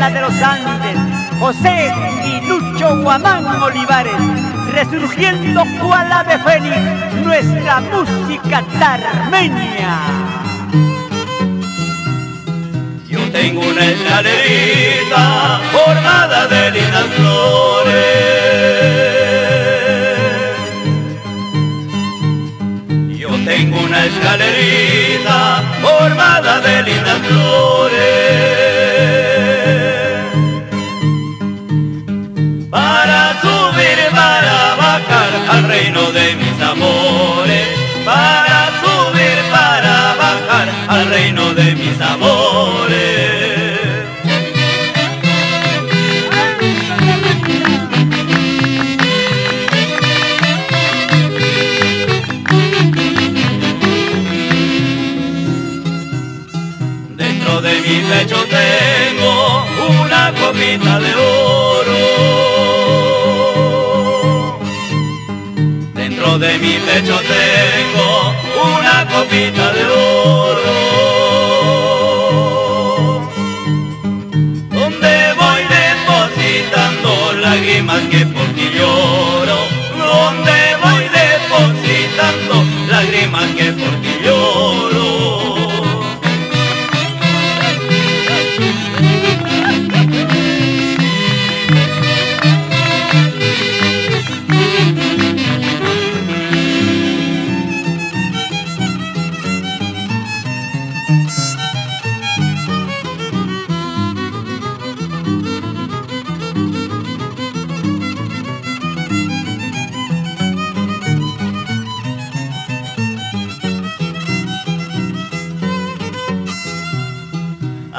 Isabela de los Andes, José y Lucho Guamán Olivares, resurgiendo cual ave fénix nuestra música tarmeña. Yo tengo una escalerita formada de lindas flores. Yo tengo una escalerita formada de lindas flores. pecho tengo una copita de oro.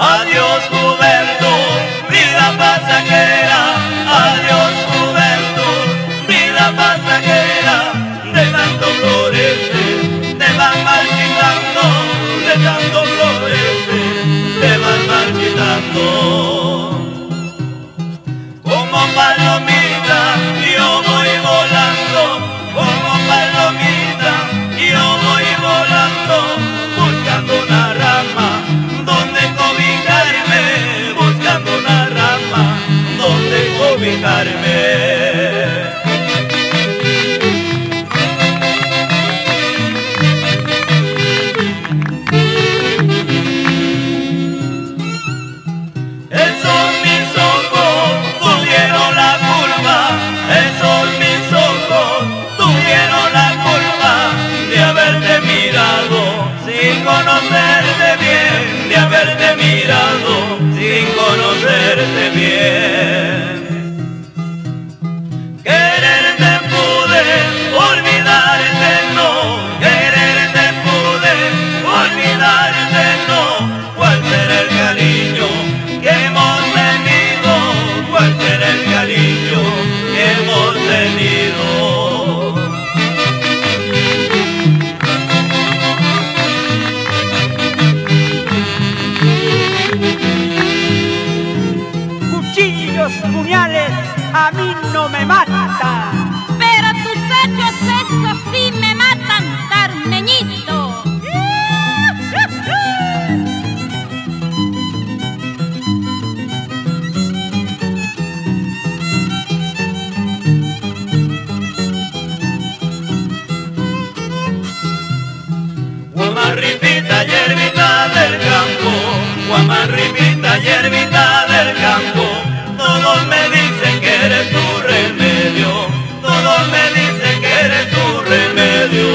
Adiós Juventud, vida pasajera, adiós Juventud, vida pasajera, de tanto florecer, te van marchitando, de tanto florecer, te van marchitando. Como palomita verme hierbita, hierbita del campo, guamarripita, hierbita del campo, todos me dicen que eres tu remedio, todos me dicen que eres tu remedio.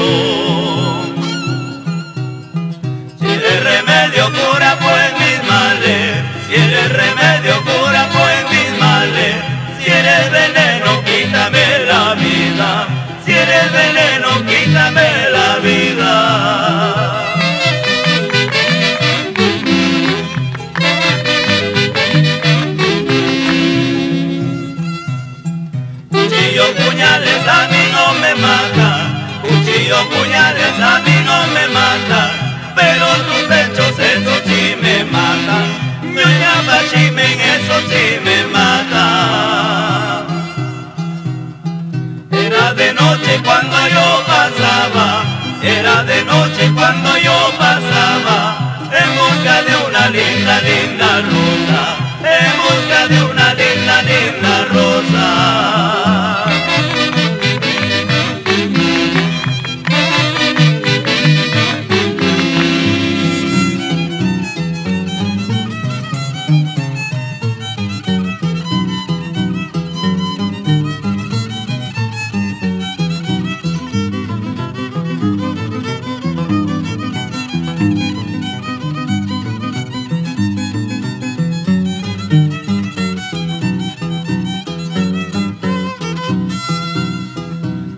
Si eres remedio cura pues mis males, si eres remedio cura Cuchillo, puñales a mí no me mata, cuchillo, puñales a mí no me mata, pero tus pechos eso sí me matan, ñoña bachimen eso sí me mata. Era de noche cuando yo pasaba, era de noche cuando yo pasaba, en busca de una linda, linda rosa, en busca de una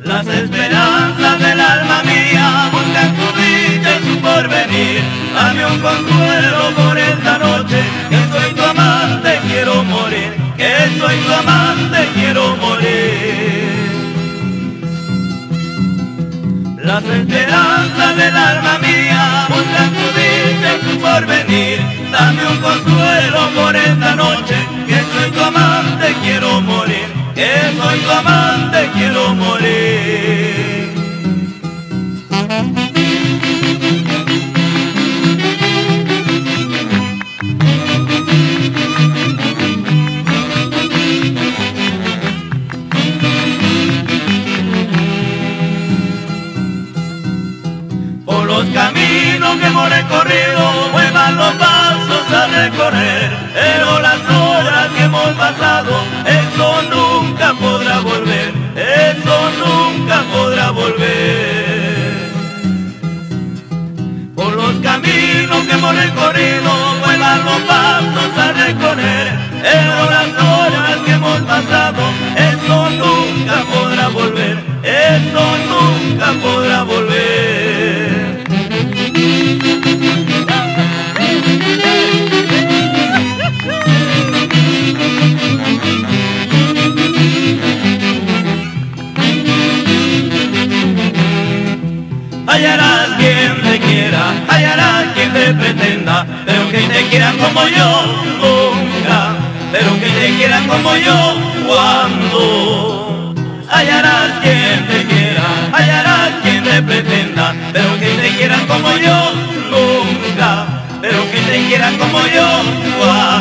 Las esperanzas del alma mía buscan su dicha y su porvenir. Dame un consuelo por esta noche, que soy tu amante, quiero morir. Que soy tu amante, quiero morir. Las esperanzas del alma mía buscan su dicha y su porvenir. Dame un consuelo por esta noche, Que soy tu amante, quiero morir. Eso nunca podrá volver. hallarás quien te quiera, hallarás quien te pretenda, pero que te quieran como yo nunca, pero que te quieran como yo cuando. Hallarás quien te quiera, hallarás quien te pretenda, pero que te quieran como yo nunca, pero que te quieran como yo cuando.